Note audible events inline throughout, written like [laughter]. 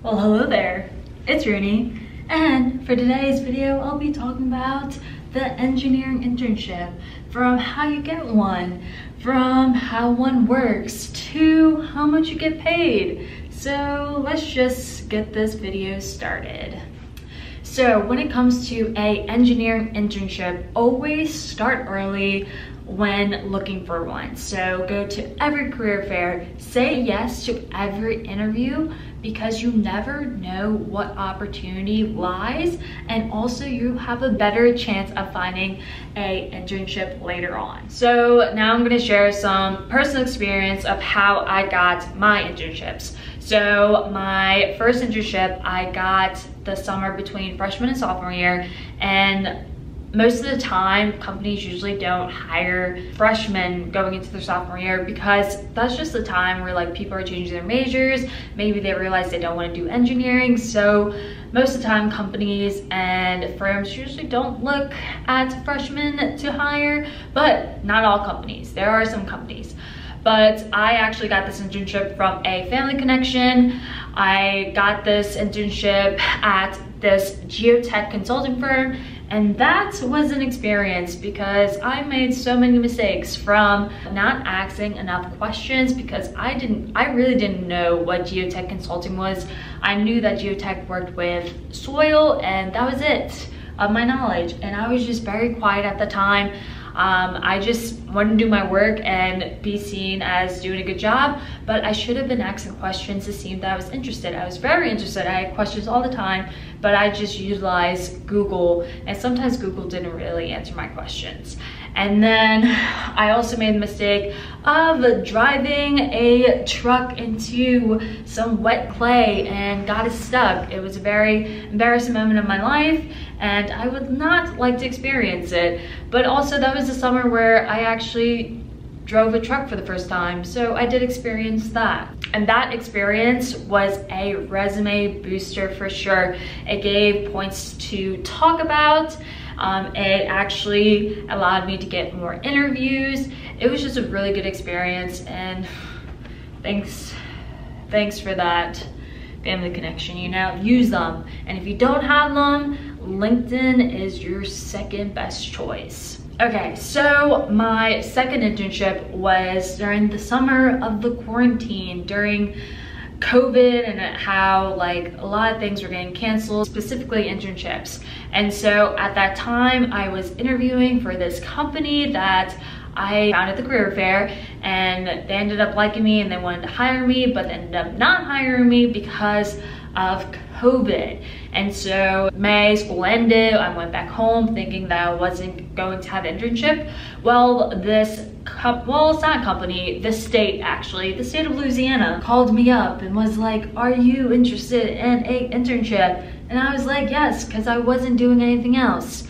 Well, hello there. It's Runi. And for today's video, I'll be talking about the engineering internship from how you get one, from how one works to how much you get paid. So let's just get this video started. So when it comes to a engineering internship, always start early when looking for one. So go to every career fair, say yes to every interview because you never know what opportunity lies and also you have a better chance of finding a internship later on. So now I'm gonna share some personal experience of how I got my internships. So my first internship I got the summer between freshman and sophomore year and most of the time companies usually don't hire freshmen going into their sophomore year because that's just the time where like people are changing their majors. Maybe they realize they don't want to do engineering. So most of the time companies and firms usually don't look at freshmen to hire but not all companies. There are some companies. But I actually got this internship from a family connection. I got this internship at this geotech consulting firm and that was an experience because I made so many mistakes from not asking enough questions because I didn't, I really didn't know what geotech consulting was. I knew that geotech worked with soil and that was it of my knowledge. And I was just very quiet at the time. Um, I just wanted to do my work and be seen as doing a good job, but I should have been asking questions to see that I was interested. I was very interested. I had questions all the time, but I just utilized Google, and sometimes Google didn't really answer my questions. And then [sighs] I also made the mistake of driving a truck into some wet clay and got it stuck. It was a very embarrassing moment of my life and I would not like to experience it. But also that was the summer where I actually drove a truck for the first time. So I did experience that. And that experience was a resume booster for sure. It gave points to talk about. Um, it actually allowed me to get more interviews. It was just a really good experience and thanks, thanks for that family connection, you know, use them. And if you don't have them, LinkedIn is your second best choice. Okay, so my second internship was during the summer of the quarantine, during COVID and how like a lot of things were getting canceled, specifically internships. And so at that time I was interviewing for this company that I found at the career fair and they ended up liking me and they wanted to hire me, but they ended up not hiring me because of COVID. And so May school ended, I went back home thinking that I wasn't going to have an internship. Well, this, well, it's not a company, the state actually, the state of Louisiana called me up and was like, are you interested in a internship? And I was like, yes, because I wasn't doing anything else.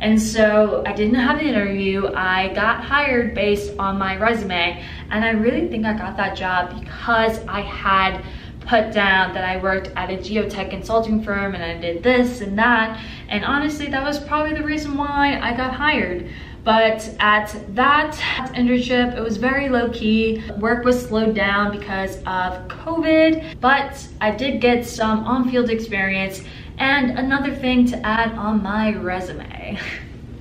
And so I didn't have an interview. I got hired based on my resume. And I really think I got that job because I had put down that I worked at a geotech consulting firm and I did this and that. And honestly, that was probably the reason why I got hired. But at that internship, it was very low key. Work was slowed down because of COVID, but I did get some on-field experience and another thing to add on my resume. [laughs]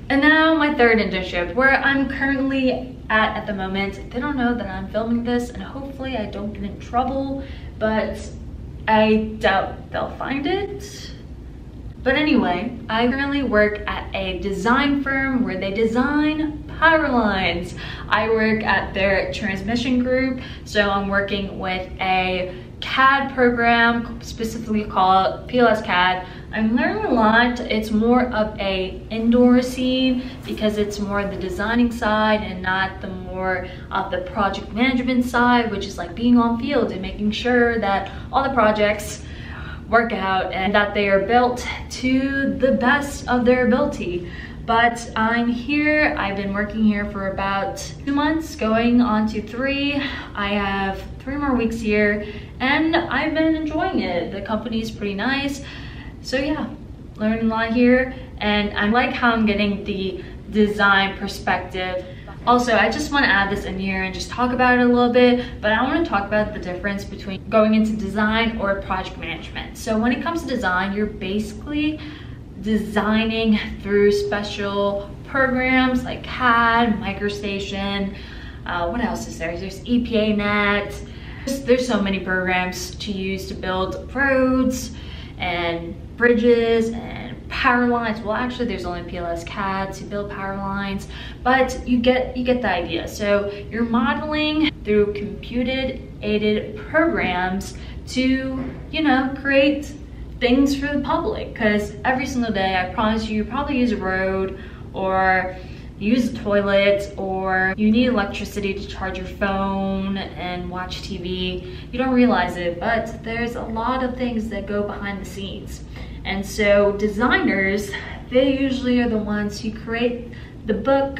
And now my third internship, where I'm currently at at the moment. They don't know that I'm filming this and hopefully I don't get in trouble but I doubt they'll find it. But anyway, I currently work at a design firm where they design power lines. I work at their transmission group, so I'm working with a CAD program, specifically called PLS-CADD. I'm learning a lot. It's more of a indoor scene because it's more the designing side and not the more of the project management side, which is like being on field and making sure that all the projects work out and that they are built to the best of their ability. But I'm here, I've been working here for about two months, going on to three. I have three more weeks here and I've been enjoying it. The company's pretty nice. So yeah, learning a lot here and I like how I'm getting the design perspective Also, I just want to add this in here and just talk about it a little bit, but I want to talk about the difference between going into design or project management. So when it comes to design, you're basically designing through special programs like CAD, MicroStation, uh, what else is there? There's EPANet. There's, there's so many programs to use to build roads and bridges and power lines. Well, actually there's only PLS-CADD to build power lines, but you get, you get the idea. So you're modeling through computed aided programs to, you know, create things for the public because every single day I promise you, you probably use a road or use a toilet or you need electricity to charge your phone and watch TV. You don't realize it, but there's a lot of things that go behind the scenes. And so designers, they usually are the ones who create the book,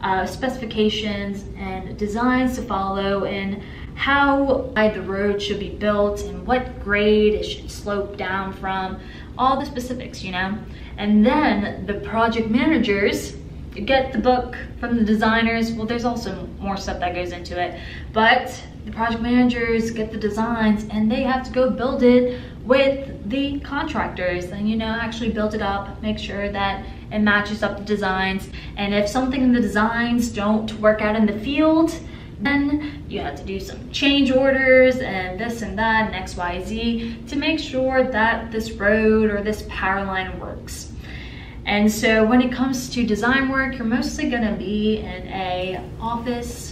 uh, specifications and designs to follow and how the road should be built and what grade it should slope down from, all the specifics, you know? And then the project managers get the book from the designers. Well, there's also more stuff that goes into it, but the project managers get the designs and they have to go build it with the contractors and you know actually build it up make sure that it matches up the designs and if something in the designs don't work out in the field then you have to do some change orders and this and that and XYZ to make sure that this road or this power line works. And so when it comes to design work, you're mostly gonna be in a office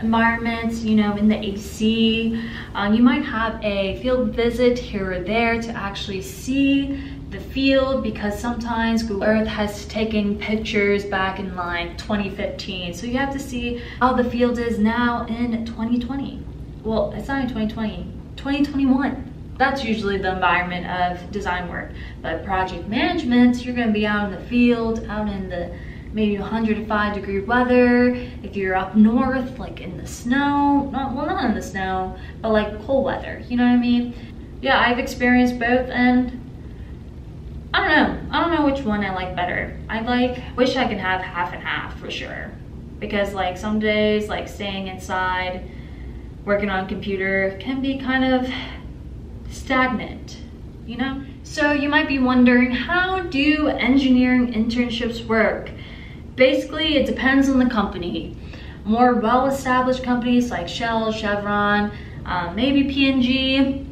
environment, you know, in the AC. Uh, you might have a field visit here or there to actually see the field because sometimes Google Earth has taken pictures back in like 2015. So you have to see how the field is now in 2020. Well, it's not in 2020, 2021. That's usually the environment of design work. But project management, you're gonna be out in the field, out in the maybe 105 degree weather. If you're up north, like in the snow, not well, not in the snow, but like cold weather. You know what I mean? Yeah, I've experienced both, and I don't know. I don't know which one I like better. I like, wish I could have half and half for sure. Because like some days, like staying inside, working on computer can be kind of stagnant, you know? So you might be wondering, how do engineering internships work? Basically, it depends on the company. More well-established companies like Shell, Chevron, uh, maybe P&G,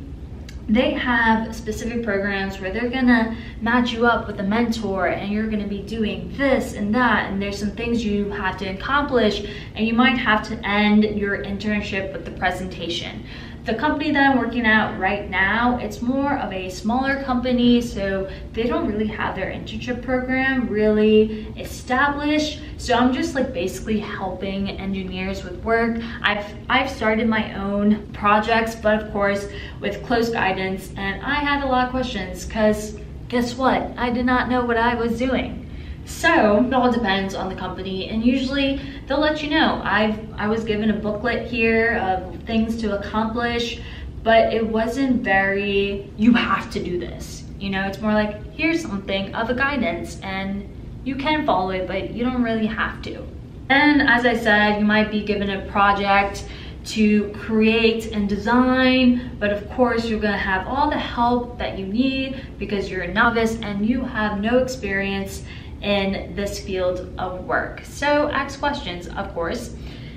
they have specific programs where they're gonna match you up with a mentor and you're gonna be doing this and that and there's some things you have to accomplish and you might have to end your internship with the presentation. The company that I'm working at right now, it's more of a smaller company, so they don't really have their internship program really established. So I'm just like basically helping engineers with work. I've, I've started my own projects, but of course with close guidance, and I had a lot of questions because guess what? I did not know what I was doing. So it all depends on the company and usually they'll let you know. I've, I was given a booklet here of things to accomplish, but it wasn't very, you have to do this. You know, it's more like, here's something of a guidance and you can follow it, but you don't really have to. And as I said, you might be given a project to create and design, but of course you're gonna have all the help that you need because you're a novice and you have no experience in this field of work. So ask questions, of course.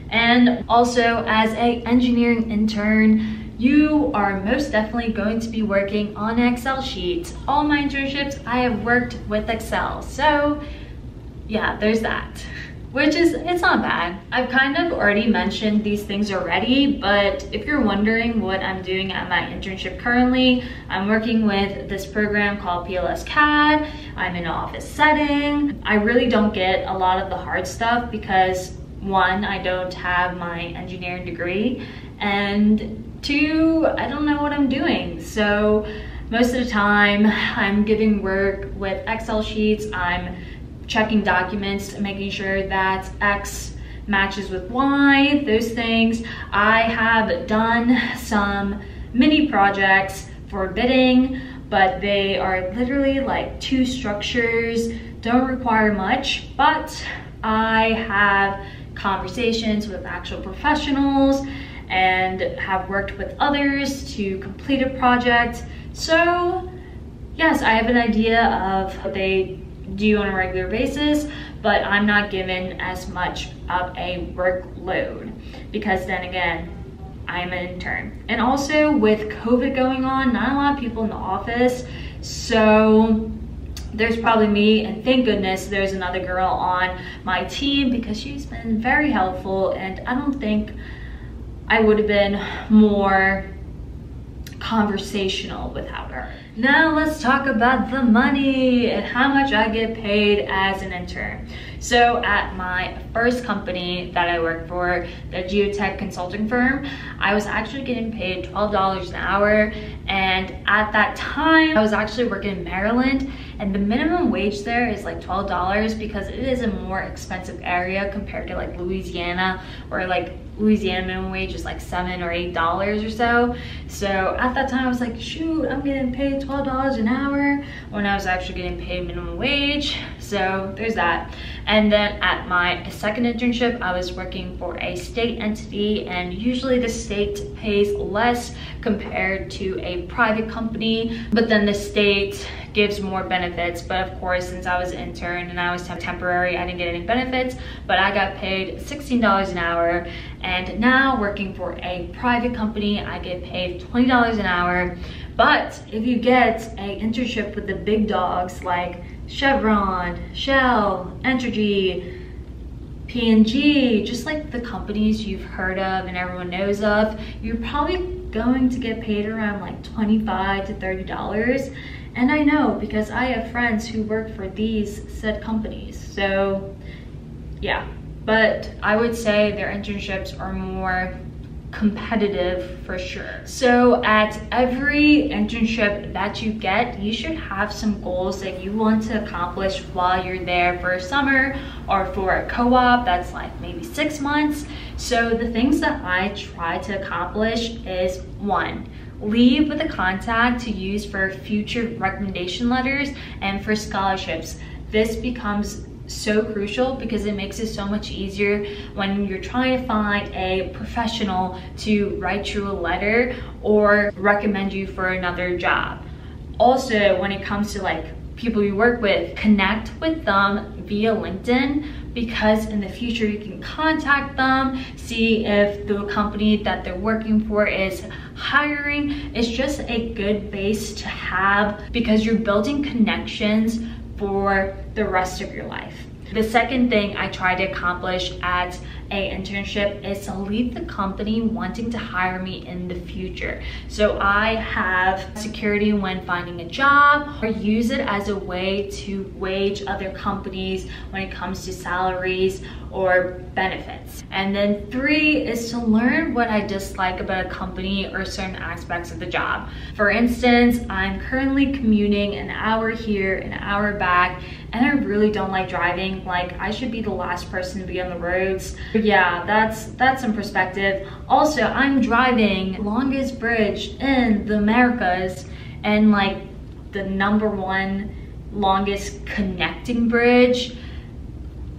And also as a engineering intern, you are most definitely going to be working on Excel sheets. All my internships, I have worked with Excel. So yeah, there's that [laughs] which is, it's not bad. I've kind of already mentioned these things already, but if you're wondering what I'm doing at my internship currently, I'm working with this program called PLS-CADD. I'm in an office setting. I really don't get a lot of the hard stuff because one, I don't have my engineering degree, and two, I don't know what I'm doing. So most of the time I'm giving work with Excel sheets. I'm checking documents, making sure that X matches with Y, those things. I have done some mini projects for bidding, but they are literally like two structures, don't require much, but I have conversations with actual professionals and have worked with others to complete a project. So yes, I have an idea of what they do on a regular basis, but I'm not given as much of a workload because then again, I'm an intern. And also with COVID going on, not a lot of people in the office. So there's probably me and thank goodness there's another girl on my team because she's been very helpful and I don't think I would have been more conversational without her. Now let's talk about the money and how much I get paid as an intern. So at my first company that I worked for, the geotech consulting firm, I was actually getting paid $12 an hour. And at that time, I was actually working in Maryland and the minimum wage there is like $12 because it is a more expensive area compared to like Louisiana or like Louisiana minimum wage is like seven or eight dollars or so. So at that time I was like, shoot, I'm getting paid $12 an hour when I was actually getting paid minimum wage. So there's that. And then at my second internship, I was working for a state entity and usually the state pays less compared to a private company, but then the state gives more benefits. But of course, since I was an intern and I was temporary, I didn't get any benefits, but I got paid $16 an hour. And now working for a private company, I get paid $20 an hour. But if you get an internship with the big dogs like Chevron, Shell, Entergy, P&G, just like the companies you've heard of and everyone knows of, you're probably going to get paid around like 25 to $30. And I know because I have friends who work for these said companies. So yeah, but I would say their internships are more competitive for sure. So at every internship that you get, you should have some goals that you want to accomplish while you're there for a summer or for a co-op that's like maybe six months. So the things that I try to accomplish is one, leave with a contact to use for future recommendation letters and for scholarships. This becomes so crucial because it makes it so much easier when you're trying to find a professional to write you a letter or recommend you for another job. Also, when it comes to like people you work with, connect with them via LinkedIn because in the future you can contact them, see if the company that they're working for is hiring. It's just a good base to have because you're building connections for the rest of your life. The second thing I try to accomplish at a internship is to leave the company wanting to hire me in the future. So I have security when finding a job or use it as a way to wage other companies when it comes to salaries or benefits. And then three is to learn what I dislike about a company or certain aspects of the job. For instance, I'm currently commuting an hour here, an hour back, and I really don't like driving. Like I should be the last person to be on the roads. But yeah, that's that's some perspective. Also, I'm driving longest bridge in the Americas and like the number one longest connecting bridge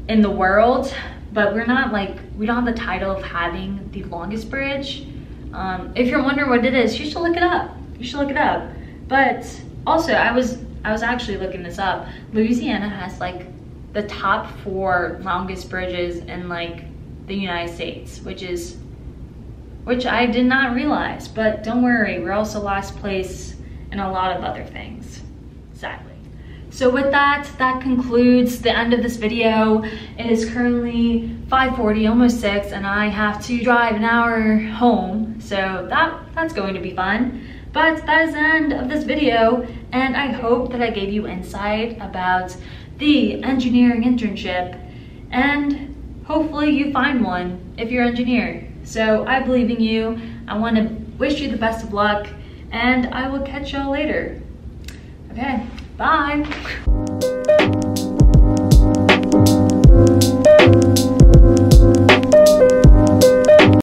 in the world, but we're not like, we don't have the title of having the longest bridge. Um, if you're wondering what it is, you should look it up. You should look it up. But also, I was I was actually looking this up. Louisiana has like the top four longest bridges in like the United States, which is which I did not realize. But don't worry, we're also last place in a lot of other things, sadly. So with that, that concludes the end of this video. It is currently 5.40, almost 6, and I have to drive an hour home. So that that's going to be fun. But that is the end of this video, and I hope that I gave you insight about the engineering internship, and hopefully you find one if you're an engineer. So I believe in you. I want to wish you the best of luck, and I will catch y'all later. Okay. Bye.